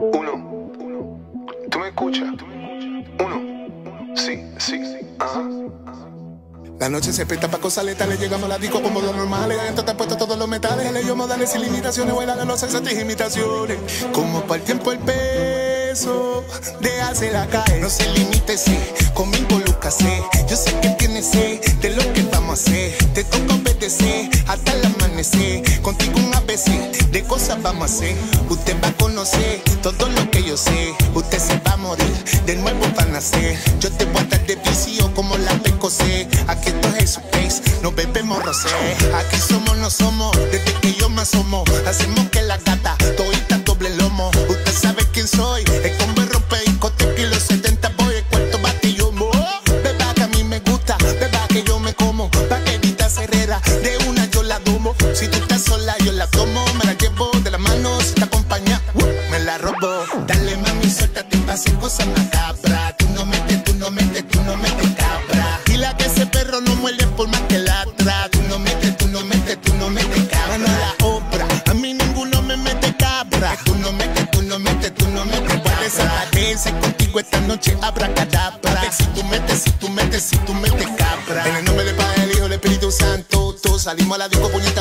Uno. ¿Tú me escuchas? Uno. Sí, sí, ajá. La noche se presta pa' cosas letales, llegamos a la disco como los normales. Adentro te puesto todos los metales, leyó modales sin limitaciones, vuela de los y imitaciones. Como para el tiempo el peso, déjasela caer. No se limite, sí, conmigo lúcase. Yo sé que tienes sed de amanecer. Contigo un ABC de cosas vamos a hacer. Usted va a conocer todo lo que yo sé. Usted se va a morir, de nuevo va a nacer. Yo te voy a dar de vicio como la pecosé. Aquí esto es su case, no bebemos rosé. Aquí somos, no somos, desde que yo me asomo. Hacemos que la gata todita la robo. Dale mami, suéltate pa' hacer cosas macabras. Tú no metes, tú no metes, tú no metes cabra. La que ese perro no muerde por más que ladra. Tú no metes, tú no metes, tú no metes cabra. No la obra, a mí ninguno me mete cabra. Tú no metes, tú no metes, tú no metes cabra. Contigo esta noche, abra cadabra. Si tú metes, si tú metes, si tú metes cabra. En el nombre del Padre, del Hijo, del Espíritu Santo, todos salimos a la disco puñal